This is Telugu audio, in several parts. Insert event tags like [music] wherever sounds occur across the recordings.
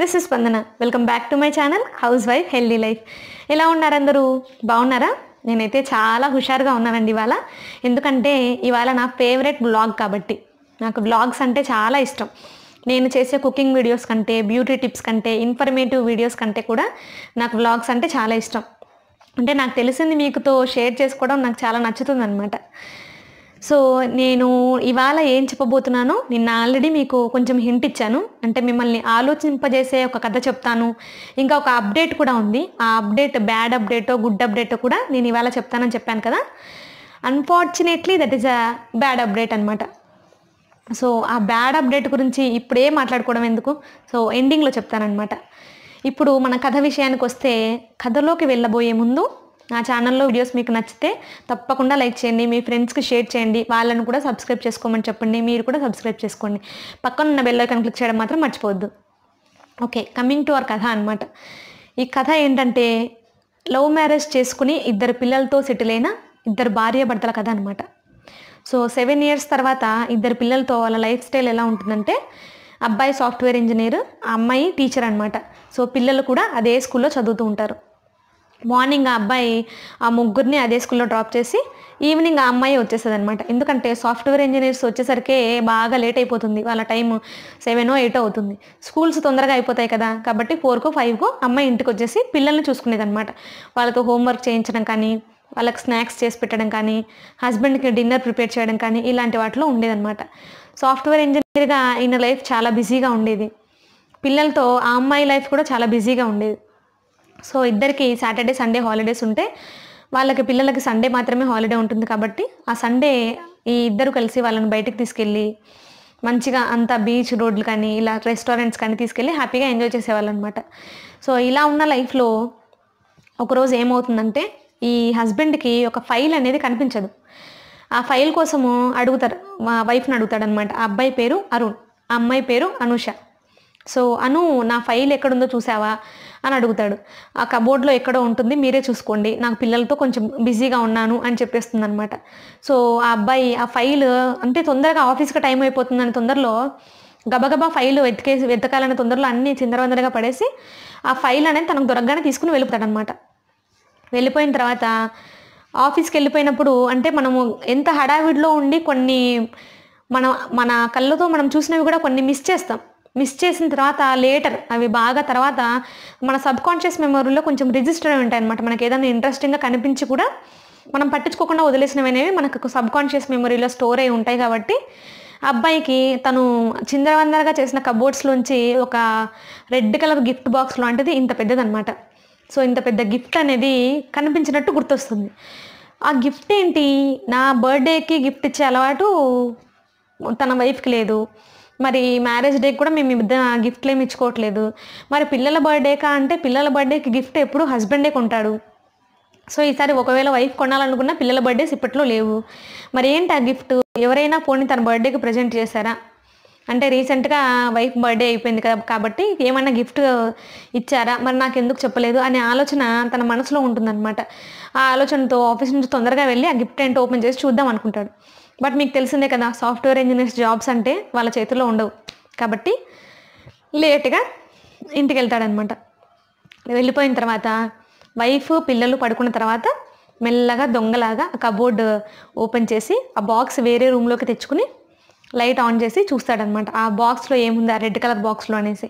This is Spandana welcome back to my channel housewife healthy life ఎలా ఉన్నారు అందరూ బాగున్నారా? నేనైతే చాలా హుషారుగా ఉన్నానండి ఇవాళ. ఎందుకంటే ఇవాళ నా ఫేవరెట్ బ్లాగ్ కాబట్టి. నాకు బ్లాగ్స్ అంటే చాలా ఇష్టం. నేను చేసే కుకింగ్ వీడియోస్ కంటే బ్యూటీ టిప్స్ కంటే ఇన్ఫర్మేటివ్ వీడియోస్ కంటే కూడా నాకు వ్లాగ్స్ అంటే చాలా ఇష్టం. అంటే నాకు తెలిసింది మీకుతో షేర్ చేసుకోవడం నాకు చాలా నచ్చుతుంది అనమాట సో నేను ఇవాళ ఏం చెప్పబోతున్నానో నిన్న ఆల్రెడీ మీకు కొంచెం హింట్ ఇచ్చాను. అంటే మిమ్మల్ని ఆలోచింపజేసే ఒక కథ చెప్తాను. ఇంకా ఒక అప్డేట్ కూడా ఉంది. ఆ అప్డేట్ బ్యాడ్ అప్డేటో గుడ్ అప్డేటో కూడా నేను ఇవాళ చెప్తానని చెప్పాను కదా. Unfortunately that is a bad update అనమాట సో ఆ బ్యాడ్ అప్డేట్ గురించి ఇప్పుడే మాట్లాడుకోవడం ఎందుకు? సో ఎండింగ్లో చెప్తానమాట ఇప్పుడు మన కథ విషయానికి వస్తే కథలోకి వెళ్ళబోయే ముందు నా ఛానల్లో వీడియోస్ మీకు నచ్చితే తప్పకుండా లైక్ చేయండి మీ ఫ్రెండ్స్కి షేర్ చేయండి వాళ్ళని కూడా సబ్స్క్రైబ్ చేసుకోమని చెప్పండి మీరు కూడా సబ్స్క్రైబ్ చేసుకోండి. పక్కన ఉన్న బెల్ ఐకాన్ క్లిక్ చేయడం మాత్రం మర్చిపోవద్దు. ఓకే కమింగ్ టు అవర్ కథ అనమాట ఈ కథ ఏంటంటే లవ్ మ్యారేజ్ చేసుకుని ఇద్దరు పిల్లలతో సెటిల్ అయిన ఇద్దరు భార్య భర్తల కథ అనమాట సో సెవెన్ ఇయర్స్ తర్వాత ఇద్దరు పిల్లలతో వాళ్ళ లైఫ్ స్టైల్ ఎలా ఉంటుందంటే అబ్బాయి సాఫ్ట్వేర్ ఇంజనీర్ ఆ అమ్మాయి టీచర్ అనమాట సో పిల్లలు కూడా అదే స్కూల్లో చదువుతూ ఉంటారు. మార్నింగ్ ఆ అబ్బాయి ఆ ముగ్గురిని అదే స్కూల్లో డ్రాప్ చేసి ఈవినింగ్ ఆ అమ్మాయి వచ్చేస్తుంది అనమాట ఎందుకంటే సాఫ్ట్వేర్ ఇంజనీర్స్ వచ్చేసరికే బాగా లేట్ అయిపోతుంది. వాళ్ళ టైం సెవెనో ఎయిటో అవుతుంది. స్కూల్స్ తొందరగా అయిపోతాయి కదా. కాబట్టి ఫోర్కో ఫైవ్కో అమ్మాయి ఇంటికి వచ్చేసి పిల్లల్ని చూసుకునేది అనమాట వాళ్ళతో హోంవర్క్ చేయించడం కానీ వాళ్ళకి స్నాక్స్ చేసి పెట్టడం కానీ హస్బెండ్కి డిన్నర్ ప్రిపేర్ చేయడం కానీ ఇలాంటి వాటిలో ఉండేదన్నమాట. సాఫ్ట్వేర్ ఇంజనీర్గా ఈయన లైఫ్ చాలా బిజీగా ఉండేది. పిల్లలతో ఆ అమ్మాయి లైఫ్ కూడా చాలా బిజీగా ఉండేది. సో ఇద్దరికి సాటర్డే సండే హాలిడేస్ ఉంటే వాళ్ళకి పిల్లలకి సండే మాత్రమే హాలిడే ఉంటుంది కాబట్టి ఆ సండే ఈ ఇద్దరు కలిసి వాళ్ళని బయటికి తీసుకెళ్ళి మంచిగా అంతా బీచ్ రోడ్లు కానీ ఇలా రెస్టారెంట్స్ కానీ తీసుకెళ్ళి హ్యాపీగా ఎంజాయ్ చేసేవాళ్ళు అనమాట సో ఇలా ఉన్న లైఫ్లో ఒకరోజు ఏమవుతుందంటే ఈ హస్బెండ్కి ఒక ఫైల్ అనేది కనిపించదు. ఆ ఫైల్ కోసము అడుగుతారు మా వైఫ్ని అడుగుతాడనమాట. ఆ అబ్బాయి పేరు అరుణ్ ఆ అమ్మాయి పేరు అనుష. సో అను నా ఫైల్ ఎక్కడుందో చూసావా? అని అడుగుతాడు. ఆ కబోర్డ్లో ఎక్కడో ఉంటుంది మీరే చూసుకోండి. నాకు పిల్లలతో కొంచెం బిజీగా ఉన్నాను అని చెప్పేస్తుంది అనమాట సో ఆ అబ్బాయి ఆ ఫైల్ అంటే తొందరగా ఆఫీస్కి టైం అయిపోతుందని తొందరలో గబగబా ఫైల్ వెతికేసి వెతకాలని తొందరలో అన్ని చిందరవందరగా పడేసి ఆ ఫైల్ అనేది తనకు దొరకగానే తీసుకుని వెళ్ళిపోతాడనమాట వెళ్ళిపోయిన తర్వాత ఆఫీస్కి వెళ్ళిపోయినప్పుడు అంటే మనము ఎంత హడావిడిలో ఉండి కొన్ని మన మన కళ్ళతో మనం చూసినవి కూడా కొన్ని మిస్ చేస్తాం. మిస్ చేసిన తర్వాత లేటర్ అవి బాగా తర్వాత మన సబ్ కాన్షియస్ మెమరీలో కొంచెం రిజిస్టర్ అయి ఉంటాయి అనమాట మనకి ఏదైనా ఇంట్రెస్టింగ్గా కనిపించి కూడా మనం పట్టించుకోకుండా వదిలేసినవి అనేవి మనకు సబ్ కాన్షియస్ మెమరీలో స్టోర్ అయి ఉంటాయి కాబట్టి అబ్బాయికి తను చిందరవందరగా చేసిన కబోర్డ్స్లోంచి ఒక రెడ్ కలర్ గిఫ్ట్ బాక్స్ లాంటిది ఇంత పెద్దదనమాట సో ఇంత పెద్ద గిఫ్ట్ అనేది కనిపించినట్టు గుర్తొస్తుంది. ఆ గిఫ్ట్ ఏంటి? నా బర్త్డేకి గిఫ్ట్ ఇచ్చే అలవాటు తన వైఫ్కి లేదు. మరి మ్యారేజ్ డేకి కూడా మేము ఇద్దరు గిఫ్ట్లు ఏమి ఇచ్చుకోవట్లేదు. మరి పిల్లల బర్త్డేకా అంటే పిల్లల బర్త్డేకి గిఫ్ట్ ఎప్పుడు హస్బెండే కొంటాడు. సో ఈసారి ఒకవేళ వైఫ్ కొనాలనుకున్న పిల్లల బర్త్డేస్ ఇప్పట్లో లేవు. మరి ఏంటి ఆ గిఫ్ట్ ఎవరైనా పోనీ తన బర్త్డేకి ప్రజెంట్ చేశారా? అంటే రీసెంట్గా వైఫ్ బర్త్డే అయిపోయింది కదా కాబట్టి ఏమైనా గిఫ్ట్ ఇచ్చారా? మరి నాకు ఎందుకు చెప్పలేదు అనే ఆలోచన తన మనసులో ఉంటుందన్నమాట. ఆ ఆలోచనతో ఆఫీస్ నుంచి తొందరగా వెళ్ళి ఆ గిఫ్ట్ ఏంటో ఓపెన్ చేసి చూద్దాం అనుకుంటాడు. బట్ మీకు తెలిసిందే కదా సాఫ్ట్వేర్ ఇంజనీర్స్ జాబ్స్ అంటే వాళ్ళ చేతిలో ఉండవు. కాబట్టి లేట్గా ఇంటికి వెళ్తాడనమాట. వెళ్ళిపోయిన తర్వాత వైఫ్ పిల్లలు పడుకున్న తర్వాత మెల్లగా దొంగలాగా కబోర్డ్ ఓపెన్ చేసి ఆ బాక్స్ వేరే రూమ్లోకి తెచ్చుకుని లైట్ ఆన్ చేసి చూస్తాడనమాట. ఆ బాక్స్లో ఏముంది? ఆ రెడ్ కలర్ బాక్స్లో అనేసి.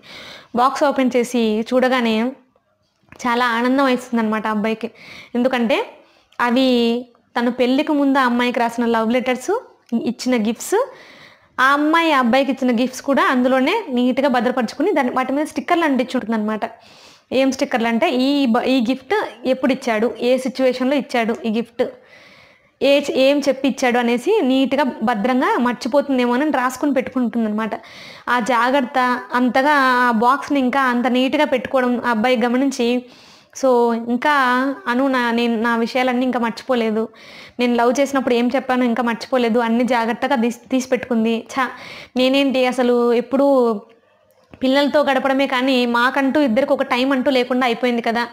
బాక్స్ ఓపెన్ చేసి చూడగానే చాలా ఆనందం వేస్తుంది అనమాట అబ్బాయికి. ఎందుకంటే అవి తను పెళ్ళికి ముందు ఆ అమ్మాయికి రాసిన లవ్ లెటర్స్ ఇచ్చిన గిఫ్ట్స్ ఆ అమ్మాయి ఆ అబ్బాయికి ఇచ్చిన గిఫ్ట్స్ కూడా అందులోనే నీట్గా భద్రపరుచుకుని దాని వాటి మీద స్టిక్కర్లు అంటించుంటుంది అనమాట ఏం స్టిక్కర్లు అంటే ఈ బ- ఈ గిఫ్ట్ ఎప్పుడు ఇచ్చాడు? ఏ సిచ్యువేషన్లో ఇచ్చాడు ఈ గిఫ్ట్ ఏ ఏం చెప్పి ఇచ్చాడు అనేసి నీట్గా భద్రంగా మర్చిపోతుందేమో అని రాసుకుని పెట్టుకుంటుంది అనమాట ఆ జాగ్రత్త అంతగా ఆ బాక్స్ని ఇంకా అంత నీట్గా పెట్టుకోవడం ఆ అబ్బాయి గమనించి సో ఇంకా అను నా నేను నా విషయాలన్నీ ఇంకా మర్చిపోలేదు. నేను లవ్ చేసినప్పుడు ఏం చెప్పానో ఇంకా మర్చిపోలేదు. అన్ని జాగ్రత్తగా తీసి తీసి పెట్టుకుంది. చా నేనేంటి అసలు ఎప్పుడూ పిల్లలతో గడపడమే కానీ మాకంటూ ఇద్దరికి ఒక టైం అంటూ లేకుండా అయిపోయింది కదా.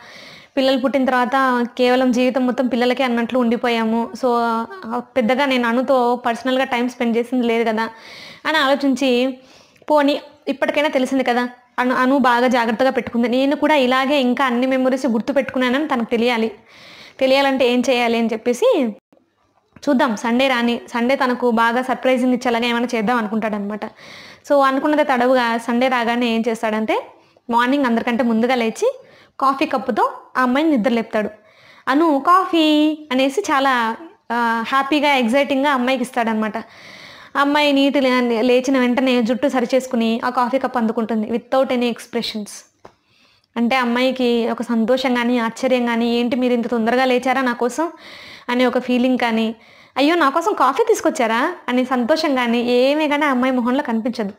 పిల్లలు పుట్టిన తర్వాత కేవలం జీవితం మొత్తం పిల్లలకే అన్నట్లు ఉండిపోయాము. సో పెద్దగా నేను అనుతో పర్సనల్గా టైం స్పెండ్ చేసింది లేదు కదా. అని ఆలోచించి పోనీ ఇప్పటికైనా తెలిసింది కదా. అను అను బాగా జాగ్రత్తగా పెట్టుకుంది. నేను కూడా ఇలాగే ఇంకా అన్ని మెమరీస్ గుర్తు పెట్టుకున్నానని తనకు తెలియాలి. తెలియాలంటే ఏం చేయాలి అని చెప్పేసి చూద్దాం. సండే రాని సండే తనకు బాగా సర్ప్రైజింగ్ ఇచ్చేలాగా ఏమైనా చేద్దాం అనుకుంటాడనమాట. సో అనుకున్నదే తడవుగా సండే రాగానే ఏం చేస్తాడంటే మార్నింగ్ అందరికంటే ముందుగా లేచి కాఫీ కప్పుతో ఆ అమ్మాయిని నిద్ర లేపుతాడు. అను కాఫీ అనేసి చాలా హ్యాపీగా ఎగ్జైటింగ్గా అమ్మాయికి ఇస్తాడనమాట. అమ్మాయి నీటి లేచిన వెంటనే జుట్టు సరిచేసుకుని ఆ కాఫీ కప్ అందుకుంటుంది వితౌట్ ఎనీ ఎక్స్ప్రెషన్స్ అంటే అమ్మాయికి ఒక సంతోషం కానీ ఆశ్చర్యం కానీ ఏంటి మీరు ఇంత తొందరగా లేచారా నా కోసం? అనే ఒక ఫీలింగ్ కానీ అయ్యో నా కోసం కాఫీ తీసుకొచ్చారా? అనే సంతోషం కానీ ఏమీ కానీ అమ్మాయి మొహంలో కనిపించదు.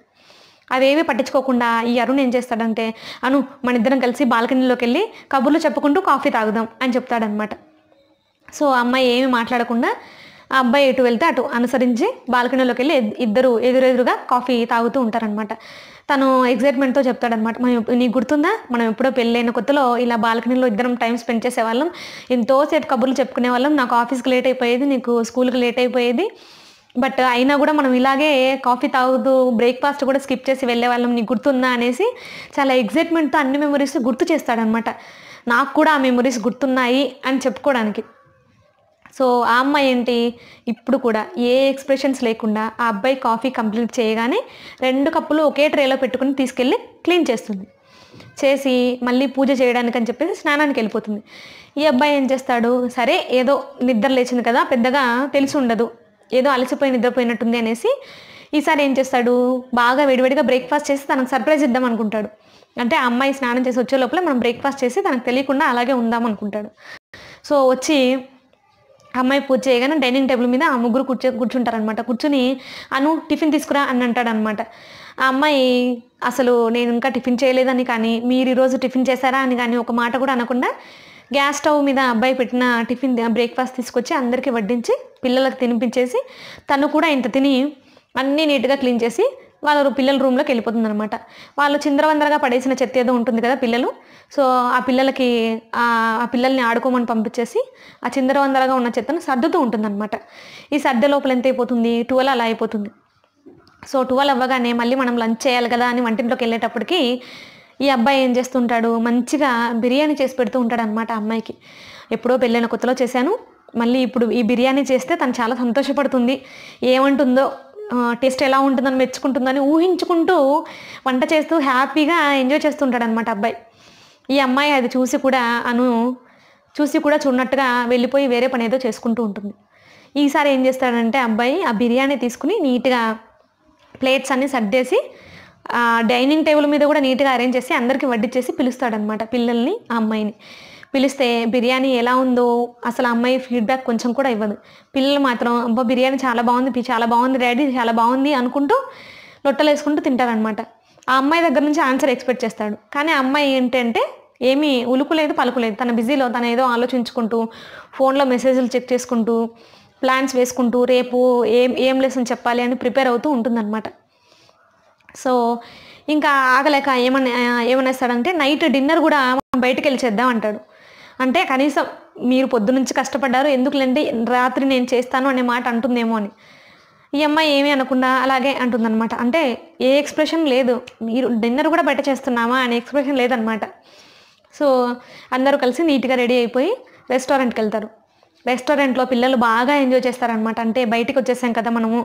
అవేవి పట్టించుకోకుండా ఈ అరుణ్ ఏం చేస్తాడంటే అను మన ఇద్దరం కలిసి బాల్కనీలోకి వెళ్ళి కబుర్లు చెప్పుకుంటూ కాఫీ తాగుదాం అని చెప్తాడనమాట సో అమ్మాయి ఏమి మాట్లాడకుండా ఆ అబ్బాయి ఎటు వెళ్తే అటు అనుసరించి బాల్కనీలోకి వెళ్ళి ఇద్దరు ఎదురెదురుగా కాఫీ తాగుతూ ఉంటారనమాట తను ఎగ్జైట్మెంట్తో చెప్తాడనమాట మనం నీకు గుర్తుందా? మనం ఎప్పుడో పెళ్ళైన కొత్తలో ఇలా బాల్కనీలో ఇద్దరం టైం స్పెండ్ చేసేవాళ్ళం. ఎంతోసేపు కబుర్లు చెప్పుకునే వాళ్ళం నాకు ఆఫీస్కి లేట్ అయిపోయేది నీకు స్కూల్కి లేట్ అయిపోయేది. బట్ అయినా కూడా మనం ఇలాగే కాఫీ తాగుతూ బ్రేక్ఫాస్ట్ కూడా స్కిప్ చేసి వెళ్ళే వాళ్ళం నీకు గుర్తుందా? అనేసి చాలా ఎగ్జైట్మెంట్తో అన్ని మెమరీస్ గుర్తు చేస్తాడనమాట నాకు కూడా ఆ మెమరీస్ గుర్తున్నాయి అని చెప్పుకోవడానికి. సో ఆ అమ్మాయి ఏంటి? ఇప్పుడు కూడా ఏ ఎక్స్ప్రెషన్స్ లేకుండా ఆ అబ్బాయి కాఫీ కంప్లీట్ చేయగానే రెండు కప్పులు ఒకే ట్రేలో పెట్టుకుని తీసుకెళ్ళి క్లీన్ చేస్తుంది. చేసి మళ్ళీ పూజ చేయడానికి అని చెప్పేసి స్నానానికి వెళ్ళిపోతుంది. ఈ అబ్బాయి ఏం చేస్తాడు? సరే ఏదో నిద్ర లేచింది కదా పెద్దగా తెలిసి ఉండదు. ఏదో అలసిపోయి నిద్రపోయినట్టుంది అనేసి ఈసారి ఏం చేస్తాడు? బాగా వేడివేడిగా బ్రేక్ఫాస్ట్ చేసి తనకు సర్ప్రైజ్ ఇద్దాం అనుకుంటాడు. అంటే ఆ అమ్మాయి స్నానం చేసి వచ్చే లోపల మనం బ్రేక్ఫాస్ట్ చేసి తనకు తెలియకుండా అలాగే ఉందాం అనుకుంటాడు. సో వచ్చి అమ్మాయి పూజ చేయగానే డైనింగ్ టేబుల్ మీద ఆ ముగ్గురు కూర్చో కూర్చుంటారనమాట కూర్చుని అను టిఫిన్ తీసుకురా అని అంటాడనమాట ఆ అమ్మాయి అసలు నేను ఇంకా టిఫిన్ చేయలేదని కానీ మీరు ఈరోజు టిఫిన్ చేశారా? అని కానీ ఒక మాట కూడా అనకుండా గ్యాస్ స్టవ్ మీద అబ్బాయి పెట్టిన టిఫిన్ బ్రేక్ఫాస్ట్ తీసుకొచ్చి అందరికీ వడ్డించి పిల్లలకు తినిపించేసి తను కూడా ఇంత తిని అన్నీ నీట్గా క్లీన్ చేసి వాళ్ళ పిల్లల రూమ్లోకి వెళ్ళిపోతుంది అనమాట వాళ్ళు చిందరవందరగా పడేసిన చెత్త ఏదో ఉంటుంది కదా పిల్లలు. సో ఆ పిల్లలకి ఆ పిల్లల్ని ఆడుకోమని పంపించేసి ఆ చిందరవందరగా ఉన్న చెత్తను సర్దుతూ ఉంటుంది అనమాట ఈ సర్దే లోపల ఎంత అయిపోతుంది? టువల్ అలా అయిపోతుంది. సో టువల్ అవ్వగానే మళ్ళీ మనం లంచ్ చేయాలి కదా అని వంటింట్లోకి వెళ్ళేటప్పటికి ఈ అబ్బాయి ఏం చేస్తుంటాడు? మంచిగా బిర్యానీ చేసి పెడుతూ ఉంటాడు అనమాట అమ్మాయికి. ఎప్పుడో పెళ్ళైన కొత్తలో చేశాను. మళ్ళీ ఇప్పుడు ఈ బిర్యానీ చేస్తే తను చాలా సంతోషపడుతుంది. ఏమంటుందో టేస్ట్ ఎలా ఉంటుందని మెచ్చుకుంటుందని ఊహించుకుంటూ వంట చేస్తూ హ్యాపీగా ఎంజాయ్ చేస్తుంటాడు అనమాట అబ్బాయి. ఈ అమ్మాయి అది చూసి కూడా అను చూసి కూడా చూడనట్టుగా వెళ్ళిపోయి వేరే పని ఏదో చేసుకుంటూ ఉంటుంది. ఈసారి ఏం చేస్తాడంటే అబ్బాయి ఆ బిర్యానీ తీసుకుని నీట్గా ప్లేట్స్ అన్నీ సర్దేసి డైనింగ్ టేబుల్ మీద కూడా నీట్గా అరేంజ్ చేసి అందరికీ వడ్డిచ్చేసి పిలుస్తాడనమాట పిల్లల్ని ఆ అమ్మాయిని. పిలిస్తే బిర్యానీ ఎలా ఉందో అసలు ఆ అమ్మాయి ఫీడ్బ్యాక్ కొంచెం కూడా ఇవ్వదు. పిల్లలు మాత్రం అబ్బా బిర్యానీ చాలా బాగుంది పి- చాలా బాగుంది డాడీ చాలా బాగుంది అనుకుంటూ లొట్టలు వేసుకుంటూ తింటారనమాట ఆ అమ్మాయి దగ్గర నుంచి ఆన్సర్ ఎక్స్పెక్ట్ చేస్తాడు. కానీ ఆ అమ్మాయి ఏంటంటే ఏమీ ఉలుకులేదు పలుకులేదు తన బిజీలో తను ఏదో ఆలోచించుకుంటూ ఫోన్లో మెసేజ్లు చెక్ చేసుకుంటూ ప్లాన్స్ వేసుకుంటూ రేపు ఏం ఏం లెసన్ చెప్పాలి అని ప్రిపేర్ అవుతూ ఉంటుందన్నమాట. సో ఇంకా ఆగలేక ఏమన్నా ఏమనేస్తాడంటే నైట్ డిన్నర్ కూడా బయటకు బయటికి వెళ్ళి చేద్దాం అంటాడు. అంటే కనీసం మీరు పొద్దునుంచి కష్టపడ్డారు ఎందుకులంటే రాత్రి నేను చేస్తాను అనే మాట అంటుందేమో అని. ఈ అమ్మాయి ఏమీ అనకుండా అలాగే అంటుందన్నమాట. అంటే ఏ ఎక్స్ప్రెషన్ లేదు. మీరు డిన్నర్ కూడా బయట చేస్తున్నామా అనే ఎక్స్ప్రెషన్ లేదనమాట సో అందరూ కలిసి నీట్గా రెడీ అయిపోయి రెస్టారెంట్కి వెళ్తారు. రెస్టారెంట్లో పిల్లలు బాగా ఎంజాయ్ చేస్తారనమాట అంటే బయటికి వచ్చేసాం కదా మనము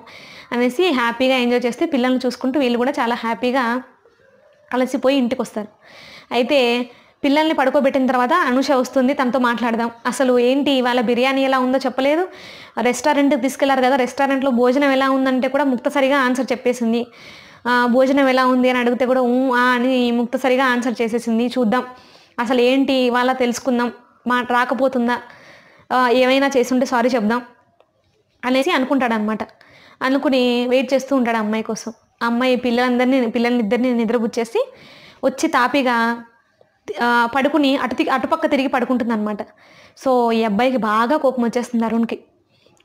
అనేసి హ్యాపీగా ఎంజాయ్ చేస్తే పిల్లల్ని చూసుకుంటూ వీళ్ళు కూడా చాలా హ్యాపీగా అలసిపోయి ఇంటికి వస్తారు. అయితే పిల్లల్ని పడుకోబెట్టిన తర్వాత అనుష వస్తుంది తనతో మాట్లాడదాం. అసలు ఏంటి ఇవాళ బిర్యానీ ఎలా ఉందో చెప్పలేదు. రెస్టారెంట్కి తీసుకెళ్ళారు కదా రెస్టారెంట్లో భోజనం ఎలా ఉందంటే కూడా ముక్తసరిగా ఆన్సర్ చెప్పేసింది. భోజనం ఎలా ఉంది అని అడిగితే కూడా ఊ ఆ అని ముక్తసరిగా ఆన్సర్ చేసేసింది. చూద్దాం. అసలు ఏంటి ఇవాళ తెలుసుకుందాం. మా రాకపోతుందా? ఏమైనా చేసుంటే సారీ చెప్దాం అనేసి అనుకుంటాడనమాట అనుకుని వెయిట్ చేస్తూ ఉంటాడు ఆ అమ్మాయి కోసం. అమ్మాయి పిల్లలందరినీ పిల్లల్ని ఇద్దరిని నిద్రపుచ్చేసి వచ్చి తాపిగా పడుకుని అటు తి- అటుపక్క తిరిగి పడుకుంటుంది అనమాట సో ఈ అబ్బాయికి బాగా కోపం వచ్చేస్తుంది అరుణ్కి.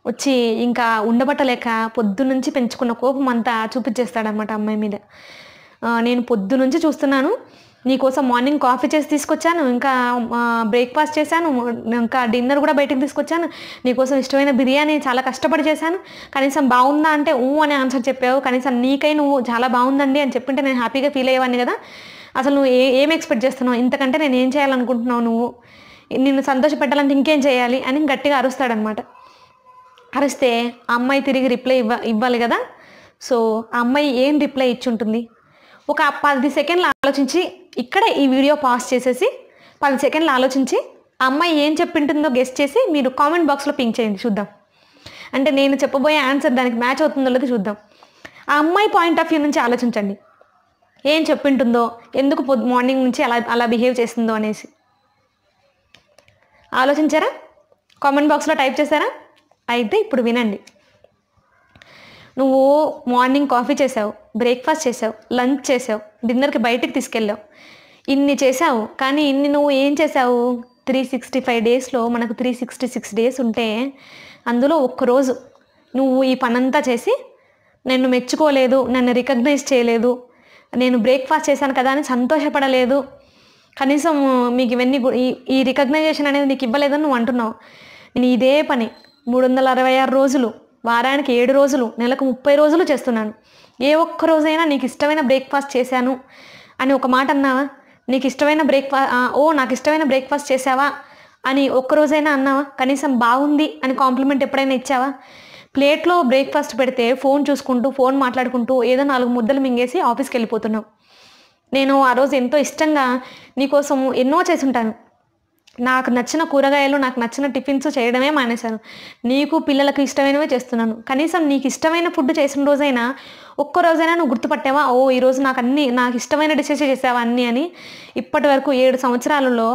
వచ్చి ఇంకా ఉండబట్టలేక పొద్దునుంచి పెంచుకున్న కోపం అంతా చూపించేస్తాడనమాట అమ్మాయి మీద. నేను పొద్దునుంచి చూస్తున్నాను నీకోసం మార్నింగ్ కాఫీ చేసి తీసుకొచ్చాను ఇంకా బ్రేక్ఫాస్ట్ చేశాను ఇంకా డిన్నర్ కూడా బయటకు తీసుకొచ్చాను నీకోసం ఇష్టమైన బిర్యానీ చాలా కష్టపడి చేశాను కనీసం బాగుందా అంటే ఊ అని ఆన్సర్ చెప్పావు కనీసం నీకై నువ్వు చాలా బాగుందండి అని చెప్పింటే నేను హ్యాపీగా ఫీల్ అయ్యేవాడిని కదా. అసలు నువ్వు ఏ ఏం ఎక్స్పెక్ట్ చేస్తున్నావు? ఇంతకంటే నేను ఏం చేయాలనుకుంటున్నావు నువ్వు? నిన్ను సంతోషపెట్టాలంటే ఇంకేం చేయాలి అని గట్టిగా అరుస్తాడనమాట అరిస్తే ఆ అమ్మాయి తిరిగి రిప్లై ఇవ్వ ఇవ్వాలి కదా? సో ఆ అమ్మాయి ఏం రిప్లై ఇచ్చి ఉంటుంది ఒక పది సెకండ్లు ఆలోచించి ఇక్కడ ఈ వీడియో పాస్ చేసేసి పది సెకండ్లు ఆలోచించి ఆ అమ్మాయి ఏం చెప్పింటుందో గెస్ట్ చేసి మీరు కామెంట్ బాక్స్లో పింక్ చేయండి చూద్దాం. అంటే నేను చెప్పబోయే ఆన్సర్ దానికి మ్యాచ్ అవుతుందో లేదో చూద్దాం. ఆ అమ్మాయి పాయింట్ ఆఫ్ వ్యూ నుంచి ఆలోచించండి. ఏం చెప్పింటుందో? ఎందుకు పొద్దు మార్నింగ్ నుంచి అలా అలా బిహేవ్ చేస్తుందో అనేసి. ఆలోచించారా? కామెంట్ బాక్స్లో టైప్ చేశారా? అయితే ఇప్పుడు వినండి. నువ్వు మార్నింగ్ కాఫీ చేసావు బ్రేక్ఫాస్ట్ చేసావు లంచ్ చేసావు డిన్నర్కి బయటికి తీసుకెళ్ళావు. ఇన్ని చేసావు కానీ ఇన్ని నువ్వు ఏం చేసావు త్రీ సిక్స్టీ ఫైవ్ డేస్లో మనకు త్రీ సిక్స్టీ సిక్స్ డేస్ ఉంటే అందులో ఒక్కరోజు నువ్వు ఈ పనంతా చేసి నన్ను మెచ్చుకోలేదు నన్ను రికగ్నైజ్ చేయలేదు నేను బ్రేక్ఫాస్ట్ చేశాను కదా అని సంతోషపడలేదు. కనీసం మీకు ఇవన్నీ ఈ ఈ రికగ్నైజేషన్ అనేది నీకు ఇవ్వలేదని నువ్వు అంటున్నావు. నేను ఇదే పని మూడు వందల అరవై ఆరు రోజులు వారానికి ఏడు రోజులు నెలకు ముప్పై రోజులు చేస్తున్నాను. ఏ ఒక్క రోజైనా నీకు ఇష్టమైన బ్రేక్ఫాస్ట్ చేశాను అని ఒక మాట అన్నావా నీకు ఇష్టమైన బ్రేక్ఫాస్ట్ ఓ నాకు ఇష్టమైన బ్రేక్ఫాస్ట్ చేసావా అని ఒక్కరోజైనా అన్నావా కనీసం బాగుంది అని కాంప్లిమెంట్ ఎప్పుడైనా ఇచ్చావా? ప్లేట్లో బ్రేక్ఫాస్ట్ పెడితే ఫోన్ చూసుకుంటూ ఫోన్ మాట్లాడుకుంటూ ఏదో నాలుగు ముద్దలు మింగేసి ఆఫీస్కి వెళ్ళిపోతున్నాం. నేను ఆ రోజు ఎంతో ఇష్టంగా నీకోసం ఎన్నో చేసుంటాను నాకు నచ్చిన కూరగాయలు నాకు నచ్చిన టిఫిన్స్ చేయడమే మానేశాను. నీకు పిల్లలకు ఇష్టమైనవే చేస్తున్నాను. కనీసం నీకు ఇష్టమైన ఫుడ్ చేసిన రోజైనా ఒక్క రోజైనా నువ్వు గుర్తుపట్టావా? ఓ ఈరోజు నాకు అన్ని నాకు ఇష్టమైన డిషెస్ చేసావా అన్నీ అని ఇప్పటి వరకు ఏడు సంవత్సరాలలో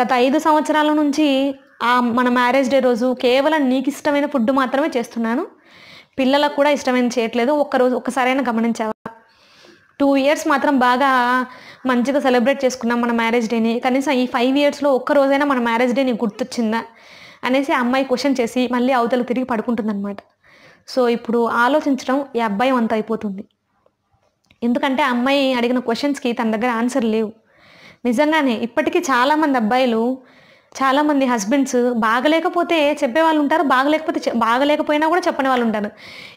గత ఐదు సంవత్సరాల నుంచి మన మ్యారేజ్ డే రోజు కేవలం నీకు ఇష్టమైన ఫుడ్ మాత్రమే చేస్తున్నాను. పిల్లలకు కూడా ఇష్టమైన చేయట్లేదు. ఒక్కరోజు ఒక్కసారైనా గమనించావా? టూ ఇయర్స్ మాత్రం బాగా మంచిగా సెలబ్రేట్ చేసుకున్నాం మన మ్యారేజ్ డేని. కనీసం ఈ ఫైవ్ ఇయర్స్లో ఒక్క రోజైనా మన మ్యారేజ్ డే నీకు గుర్తొచ్చిందా? అనేసి ఆ అమ్మాయి క్వశ్చన్ చేసి మళ్ళీ అవతలకు తిరిగి పడుకుంటుందన్నమాట. సో ఇప్పుడు ఆలోచించడం ఈ అబ్బాయి అంత అయిపోతుంది. ఎందుకంటే ఆ అమ్మాయి అడిగిన క్వశ్చన్స్కి తన దగ్గర ఆన్సర్ లేవు. నిజంగానే ఇప్పటికీ చాలామంది అబ్బాయిలు చాలామంది హస్బెండ్స్ బాగలేకపోతే చెప్పే వాళ్ళు ఉంటారు బాగలేకపోతే బాగలేకపోయినా కూడా చెప్పని వాళ్ళు ఉంటారు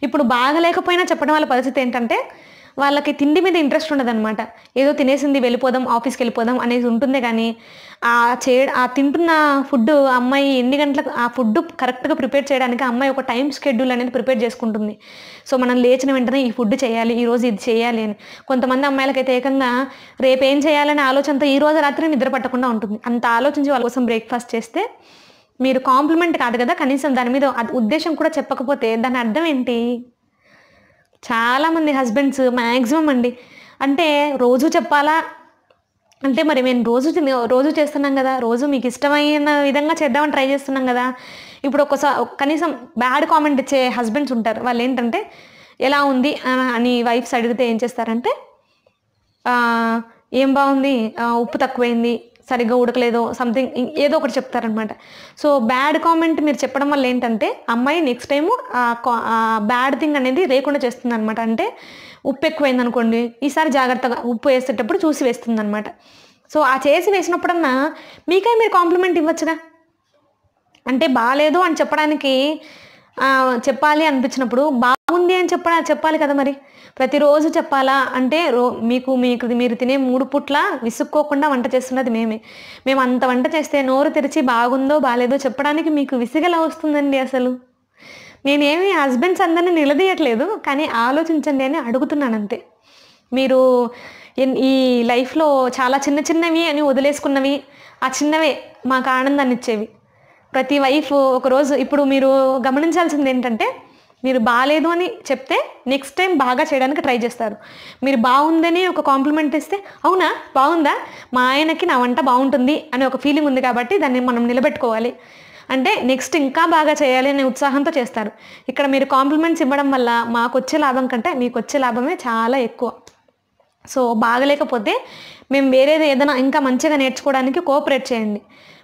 ఇప్పుడు బాగలేకపోయినా చెప్పని వాళ్ళ పరిస్థితి ఏంటంటే వాళ్ళకి తిండి మీద ఇంట్రెస్ట్ ఉండదన్నమాట. ఏదో తినేసింది వెళ్ళిపోదాం ఆఫీస్కి వెళ్ళిపోదాం అనేది ఉంటుందే కానీ ఆ చే ఆ తింటున్న ఫుడ్ అమ్మాయి ఎన్ని గంటలకు ఆ ఫుడ్ కరెక్ట్గా ప్రిపేర్ చేయడానికి అమ్మాయి ఒక టైం షెడ్యూల్ అనేది ప్రిపేర్ చేసుకుంటుంది. సో మనం లేచిన వెంటనే ఈ ఫుడ్ చేయాలి ఈరోజు ఇది చేయాలి అని. కొంతమంది అమ్మాయిలకైతే ఏకంగా రేపు ఏం చేయాలనే ఆలోచనతో ఈ రోజు రాత్రి నిద్ర పట్టకుండా ఉంటుంది. అంత ఆలోచించి వాళ్ళ కోసం బ్రేక్ఫాస్ట్ చేస్తే మీరు కాంప్లిమెంట్ కాదు కదా కనీసం దాని మీద ఉద్దేశం కూడా చెప్పకపోతే దాని అర్థం ఏంటి? చాలామంది హస్బెండ్స్ మ్యాక్సిమం అండి. అంటే రోజు చెప్పాలా? అంటే మరి మేము రోజు రోజు చేస్తున్నాం కదా. రోజు మీకు ఇష్టమైన విధంగా చేద్దామని ట్రై చేస్తున్నాం కదా. ఇప్పుడు ఒకసారి కనీసం బ్యాడ్ కామెంట్ ఇచ్చే హస్బెండ్స్ ఉంటారు. వాళ్ళు ఏంటంటే ఎలా ఉంది అని వైఫ్స్ అడిగితే ఏం చేస్తారంటే ఏం బాగుంది ఉప్పు తక్కువైంది సరిగ్గా ఉడకలేదు సంథింగ్ ఏదో ఒకటి చెప్తారనమాట సో బ్యాడ్ కామెంట్ మీరు చెప్పడం వల్ల ఏంటంటే అమ్మాయి నెక్స్ట్ టైం బ్యాడ్ థింగ్ అనేది లేకుండా చేస్తుంది అనమాట అంటే ఉప్పు ఎక్కువైంది అనుకోండి ఈసారి జాగ్రత్తగా ఉప్పు వేసేటప్పుడు చూసి వేస్తుంది అనమాట సో ఆ చేసి వేసినప్పుడన్నా మీకై మీరు కాంప్లిమెంట్ ఇవ్వచ్చుగా? అంటే బాగాలేదు అని చెప్పడానికి చెప్పాలి అనిపించినప్పుడు బాగుంది అని చెప్ప చెప్పాలి కదా మరి. ప్రతిరోజు చెప్పాలా? అంటే రో మీకు మీకు మీరు తినే మూడు పుట్ల విసుక్కోకుండా వంట చేస్తున్నది మేమే. మేము అంత వంట చేస్తే నోరు తెరిచి బాగుందో బాగాలేదో చెప్పడానికి మీకు విసిగలా వస్తుందండి అసలు. నేనేమి హస్బెండ్స్ అందరినీ నిలదీయట్లేదు కానీ ఆలోచించండి అని అడుగుతున్నాను అంతే. మీరు ఈ లైఫ్లో చాలా చిన్న చిన్నవి అని వదిలేసుకున్నవి ఆ చిన్నవే మాకు ఆనందాన్ని ఇచ్చేవి. ప్రతి వైఫ్ ఒకరోజు ఇప్పుడు మీరు గమనించాల్సింది ఏంటంటే మీరు బాగాలేదు అని చెప్తే నెక్స్ట్ టైం బాగా చేయడానికి ట్రై చేస్తారు. మీరు బాగుందని ఒక కాంప్లిమెంట్ ఇస్తే అవునా? బాగుందా? మా ఆయనకి నా వంట బాగుంటుంది అనే ఒక ఫీలింగ్ ఉంది కాబట్టి దాన్ని మనం నిలబెట్టుకోవాలి. అంటే నెక్స్ట్ ఇంకా బాగా చేయాలి అనే ఉత్సాహంతో చేస్తారు. ఇక్కడ మీరు కాంప్లిమెంట్స్ ఇవ్వడం వల్ల మాకు వచ్చే లాభం కంటే మీకు వచ్చే లాభమే చాలా ఎక్కువ. సో బాగలేకపోతే మేము వేరేది ఏదైనా ఇంకా మంచిగా నేర్చుకోవడానికి కోఆపరేట్ చేయండి.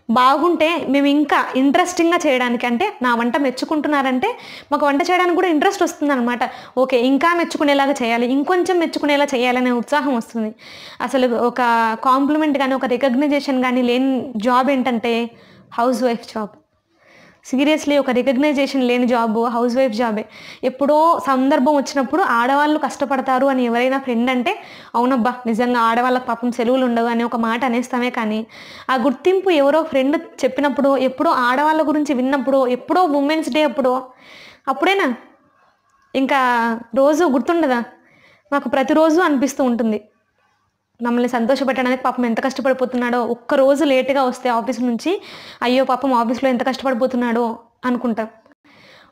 బాగుంటే మేము ఇంకా ఇంట్రెస్టింగ్గా చేయడానికి అంటే నా వంట మెచ్చుకుంటున్నారంటే మాకు వంట చేయడానికి కూడా ఇంట్రెస్ట్ వస్తుంది అనమాట ఓకే ఇంకా మెచ్చుకునేలాగా చేయాలి ఇంకొంచెం మెచ్చుకునేలా చేయాలనే ఉత్సాహం వస్తుంది. అసలు ఒక కాంప్లిమెంట్ కానీ ఒక రికగ్నైజేషన్ కానీ లేని జాబ్ ఏంటంటే హౌస్ వైఫ్ జాబ్ సీరియస్లీ ఒక రికగ్నైజేషన్ లేని జాబ్ హౌస్ వైఫ్ జాబే. ఎప్పుడో సందర్భం వచ్చినప్పుడు ఆడవాళ్ళు కష్టపడతారు అని ఎవరైనా ఫ్రెండ్ అంటే అవునబ్బా నిజంగా ఆడవాళ్ళకి పాపం సెలవులు ఉండవు అని ఒక మాట అనేస్తామే కానీ ఆ గుర్తింపు ఎవరో ఫ్రెండ్ చెప్పినప్పుడు ఎప్పుడో ఆడవాళ్ళ గురించి విన్నప్పుడు ఎప్పుడో ఉమెన్స్ డే అప్పుడో అప్పుడేనా? ఇంకా రోజు గుర్తుండదా? మాకు ప్రతిరోజు అనిపిస్తూ ఉంటుంది. మమ్మల్ని సంతోషపెట్టడానికి పాపం ఎంత కష్టపడిపోతున్నాడో ఒక్క రోజు లేటుగా వస్తే ఆఫీస్ నుంచి అయ్యో పాపం ఆఫీస్లో ఎంత కష్టపడిపోతున్నాడో అనుకుంటాం.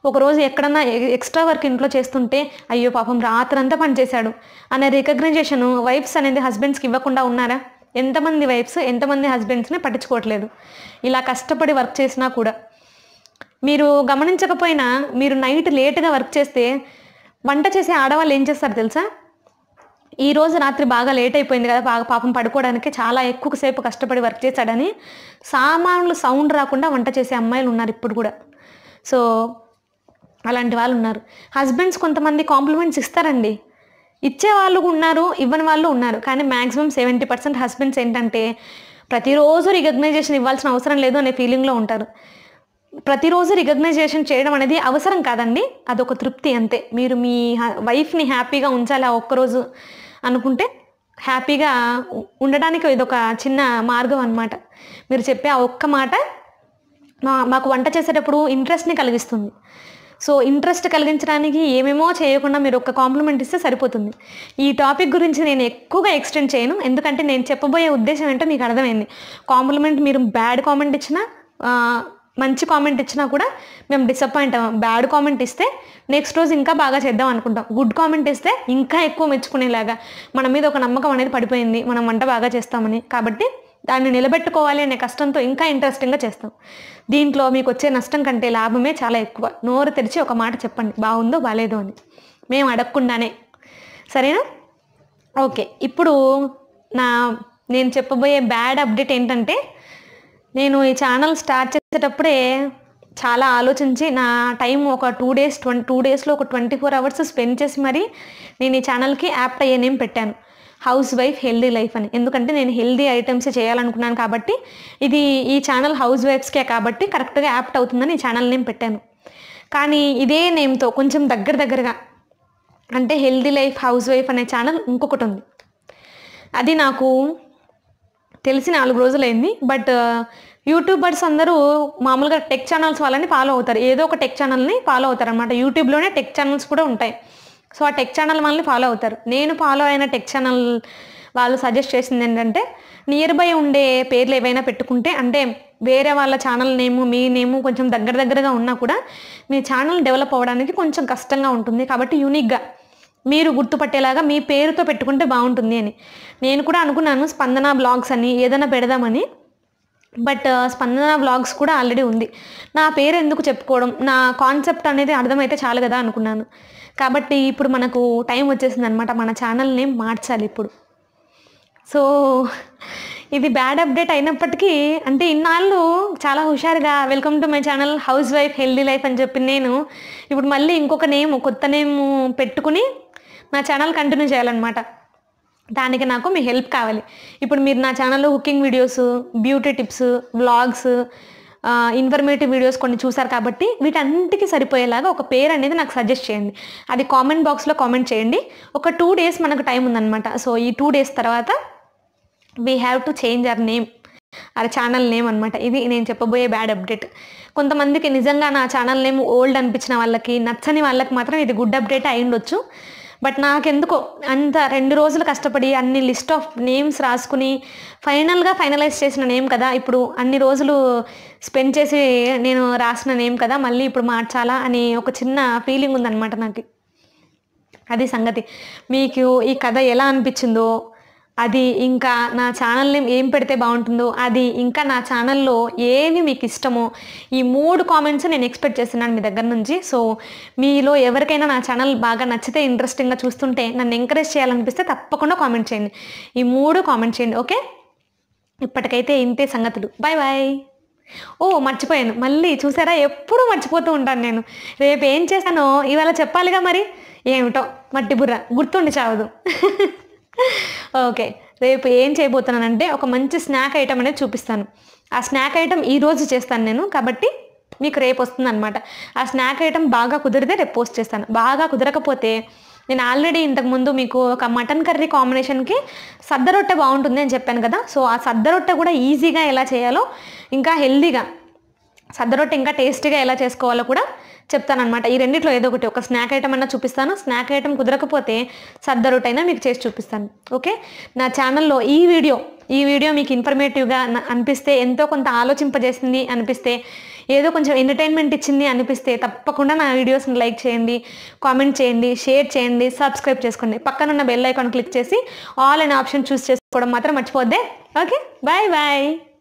ఒకరోజు ఎక్కడన్నా ఎక్స్ట్రా వర్క్ ఇంట్లో చేస్తుంటే అయ్యో పాపం రాత్రంతా పనిచేశాడు. అనే రికగ్నైజేషన్ వైఫ్స్ అనేది హస్బెండ్స్కి ఇవ్వకుండా ఉన్నారా? ఎంతమంది వైఫ్స్ ఎంతమంది హస్బెండ్స్ని పట్టించుకోవట్లేదు. ఇలా కష్టపడి వర్క్ చేసినా కూడా. మీరు గమనించకపోయినా మీరు నైట్ లేట్గా వర్క్ చేస్తే వంట చేసే ఆడవాళ్ళు ఏం చేస్తారు తెలుసా? ఈ రోజు రాత్రి బాగా లేట్ అయిపోయింది కదా బాగా పాపం పడుకోవడానికి చాలా ఎక్కువ సేపు కష్టపడి వర్క్ చేశాడని సామాన్లు సౌండ్ రాకుండా వంట చేసే అమ్మాయిలు ఉన్నారు ఇప్పుడు కూడా. సో అలాంటి వాళ్ళు ఉన్నారు. హస్బెండ్స్ కొంతమంది కాంప్లిమెంట్స్ ఇస్తారండి. ఇచ్చే వాళ్ళు ఉన్నారు ఇవ్వని వాళ్ళు ఉన్నారు. కానీ మ్యాక్సిమం సెవెంటీ పర్సెంట్ హస్బెండ్స్ ఏంటంటే ప్రతిరోజు రికగ్నైజేషన్ ఇవ్వాల్సిన అవసరం లేదు అనే ఫీలింగ్లో ఉంటారు. ప్రతిరోజు రికగ్నైజేషన్ చేయడం అనేది అవసరం కాదండి. అదొక తృప్తి అంతే. మీరు మీ హ- వైఫ్ని హ్యాపీగా ఉంచాలి ఆ ఒక్కరోజు? అనుకుంటే హ్యాపీగా ఉండడానికి ఇదొక చిన్న మార్గం అన్నమాట. మీరు చెప్పే ఆ ఒక్క మాట మా మాకు వంట చేసేటప్పుడు ఇంట్రెస్ట్ని కలిగిస్తుంది. సో ఇంట్రెస్ట్ కలిగించడానికి ఏమేమో చేయకుండా మీరు ఒక కాంప్లిమెంట్ ఇస్తే సరిపోతుంది. ఈ టాపిక్ గురించి నేను ఎక్కువగా ఎక్స్టెండ్ చేయను. ఎందుకంటే నేను చెప్పబోయే ఉద్దేశం ఏంటో మీకు అర్థమైంది. కాంప్లిమెంట్ మీరు బ్యాడ్ కామెంట్ ఇచ్చినా మంచి కామెంట్ ఇచ్చినా కూడా మేము డిసప్పాయింట్ అవ్వం. బ్యాడ్ కామెంట్ ఇస్తే నెక్స్ట్ రోజు ఇంకా బాగా చేద్దాం అనుకుంటాం. గుడ్ కామెంట్ ఇస్తే ఇంకా ఎక్కువ మెచ్చుకునేలాగా మన మీద ఒక నమ్మకం అనేది పడిపోయింది. మనం వంట బాగా చేస్తామని. కాబట్టి దాన్ని నిలబెట్టుకోవాలి అనే కష్టంతో ఇంకా ఇంట్రెస్టింగ్గా చేస్తాం. దీంట్లో మీకు వచ్చే నష్టం కంటే లాభమే చాలా ఎక్కువ. నోరు తెరిచి ఒక మాట చెప్పండి. బాగుందో బాగాలేదో అని. మేము అడగకుండానే. సరేనా? ఓకే. ఇప్పుడు నా నేను చెప్పబోయే బ్యాడ్ అప్డేట్ ఏంటంటే నేను ఈ ఛానల్ స్టార్ట్ చేసేటప్పుడే చాలా ఆలోచించి నా టైం ఒక టూ డేస్ ట్వంటీ టూ డేస్లో ఒక ట్వంటీ ఫోర్ అవర్స్ స్పెండ్ చేసి మరి నేను ఈ ఛానల్కి యాప్ట్ అయ్యే నేమ్ పెట్టాను. హౌస్ వైఫ్ హెల్దీ లైఫ్ అని. ఎందుకంటే నేను హెల్దీ ఐటమ్స్ చేయాలనుకున్నాను కాబట్టి ఇది ఈ ఛానల్ హౌస్ వైఫ్స్కే కాబట్టి కరెక్ట్గా యాప్ట్ అవుతుందని ఈ ఛానల్ నేమ్ పెట్టాను. కానీ ఇదే నేమ్తో కొంచెం దగ్గర దగ్గరగా అంటే హెల్దీ లైఫ్ హౌస్ వైఫ్ అనే ఛానల్ ఇంకొకటి ఉంది. అది నాకు తెలిసి నాలుగు రోజులైంది. బట్ యూట్యూబర్స్ అందరూ మామూలుగా టెక్ ఛానల్స్ వాళ్ళని ఫాలో అవుతారు. ఏదో ఒక టెక్ ఛానల్ని ఫాలో అవుతారు అనమాట యూట్యూబ్లోనే టెక్ ఛానల్స్ కూడా ఉంటాయి. సో ఆ టెక్ ఛానల్ వాళ్ళని ఫాలో అవుతారు. నేను ఫాలో అయిన టెక్ ఛానల్ వాళ్ళు సజెస్ట్ చేసింది ఏంటంటే నియర్ బై ఉండే పేర్లు ఏవైనా పెట్టుకుంటే అంటే వేరే వాళ్ళ ఛానల్ నేము మీ నేము కొంచెం దగ్గర దగ్గరగా ఉన్నా కూడా మీ ఛానల్ డెవలప్ అవ్వడానికి కొంచెం కష్టంగా ఉంటుంది. కాబట్టి యూనిక్గా మీరు గుర్తుపట్టేలాగా మీ పేరుతో పెట్టుకుంటే బాగుంటుంది అని. నేను కూడా అనుకున్నాను స్పందన బ్లాగ్స్ అని ఏదైనా పెడదామని. బట్ స్పందన బ్లాగ్స్ కూడా ఆల్రెడీ ఉంది. నా పేరు ఎందుకు చెప్పుకోవడం నా కాన్సెప్ట్ అనేది అర్థమైతే చాలు కదా అనుకున్నాను. కాబట్టి ఇప్పుడు మనకు టైం వచ్చేసింది అనమాట మన ఛానల్ నేమ్ మార్చాలి ఇప్పుడు. సో ఇది బ్యాడ్ అప్డేట్ అయినప్పటికీ అంటే ఇన్నాళ్ళు చాలా హుషారుగా welcome to my channel house wife healthy life అని చెప్పి నేను ఇప్పుడు మళ్ళీ ఇంకొక నేమ్ కొత్త నేమ్ పెట్టుకుని నా ఛానల్ కంటిన్యూ చేయాలన్నమాట. దానికి నాకు మీ హెల్ప్ కావాలి. ఇప్పుడు మీరు నా ఛానల్లో cooking videos beauty tips vlogs informative videos కొన్ని చూసారు కాబట్టి వీటన్నిటికీ సరిపోయేలాగా ఒక పేరు అనేది నాకు సజెస్ట్ చేయండి. అది కామెంట్ బాక్స్లో కామెంట్ చేయండి. ఒక టూ డేస్ మనకు టైం ఉందన్నమాట. సో ఈ టూ డేస్ తర్వాత we have to change our name అది ఛానల్ నేమ్ అనమాట ఇది నేను చెప్పబోయే బ్యాడ్ అప్డేట్ కొంతమందికి నిజంగా నా ఛానల్ నేమ్ ఓల్డ్ అనిపించిన వాళ్ళకి నచ్చని వాళ్ళకి మాత్రం ఇది గుడ్ అప్డేట్ అయి ఉండొచ్చు. బట్ నాకెందుకో అంత రెండు రోజులు కష్టపడి అన్ని లిస్ట్ ఆఫ్ నేమ్స్ రాసుకుని ఫైనల్గా ఫైనలైజ్ చేసిన నేమ్ కదా ఇప్పుడు అన్ని రోజులు స్పెండ్ చేసి నేను రాసిన నేమ్ కదా మళ్ళీ ఇప్పుడు మార్చాలా అని ఒక చిన్న ఫీలింగ్ ఉందన్నమాట నాకు. అది సంగతి. మీకు ఈ కథ ఎలా అనిపించిందో అది ఇంకా నా ఛానల్ నేమ్ ఏం పెడితే బాగుంటుందో అది ఇంకా నా ఛానల్లో ఏవి మీకు ఇష్టమో ఈ మూడు కామెంట్స్ నేను ఎక్స్పెక్ట్ చేస్తున్నాను మీ దగ్గర నుంచి. సో మీలో ఎవరికైనా నా ఛానల్ బాగా నచ్చితే ఇంట్రెస్టింగ్గా చూస్తుంటే నన్ను ఎంకరేజ్ చేయాలనిపిస్తే తప్పకుండా కామెంట్ చేయండి. ఈ మూడు కామెంట్ చేయండి ఓకే ఇప్పటికైతే ఇంతే సంగతులు. బాయ్ బాయ్ ఓ మర్చిపోయాను. మళ్ళీ చూసారా? ఎప్పుడూ మర్చిపోతూ ఉంటాను నేను. రేపు ఏం చేశానో ఇవాళ చెప్పాలిగా మరి? ఏమిటో? మట్టి బుర్ర. గుర్తుండి చావదు. [laughs] ఓకే. రేపు ఏం చేయబోతున్నానంటే ఒక మంచి స్నాక్ ఐటమ్ అనేది చూపిస్తాను. ఆ స్నాక్ ఐటమ్ ఈ రోజు చేస్తాను నేను కాబట్టి మీకు రేపు వస్తుంది అనమాట ఆ స్నాక్ ఐటమ్ బాగా కుదిరితే రేపు పోస్ట్ చేస్తాను. బాగా కుదరకపోతే నేను ఆల్రెడీ ఇంతకుముందు మీకు ఒక మటన్ కర్రీ కాంబినేషన్కి సద్ద రొట్టె బాగుంటుంది అని చెప్పాను కదా. సో ఆ సద్ద రొట్టె కూడా ఈజీగా ఎలా చేయాలో ఇంకా హెల్దీగా సద్ద రొట్టె ఇంకా టేస్టీగా ఎలా చేసుకోవాలో కూడా చెప్తానమాట ఈ రెండిట్లో ఏదో ఒకటి ఒక స్నాక్ ఐటమ్ అన్న చూపిస్తాను. స్నాక్ ఐటమ్ కుదరకపోతే సద్ద అయినా మీకు చేసి చూపిస్తాను. ఓకే? నా ఛానల్లో ఈ వీడియో ఈ వీడియో మీకు ఇన్ఫర్మేటివ్గా అనిపిస్తే ఎంతో కొంత ఆలోచింపజేసింది అనిపిస్తే ఏదో కొంచెం ఎంటర్టైన్మెంట్ ఇచ్చింది అనిపిస్తే తప్పకుండా నా వీడియోస్ని లైక్ చేయండి కామెంట్ చేయండి షేర్ చేయండి సబ్స్క్రైబ్ చేసుకోండి. పక్కన ఉన్న బెల్ ఐకాన్ క్లిక్ చేసి ఆల్ అండ్ ఆప్షన్ చూస్ చేసుకోవడం మాత్రం మర్చిపోద్దే. ఓకే? Bye bye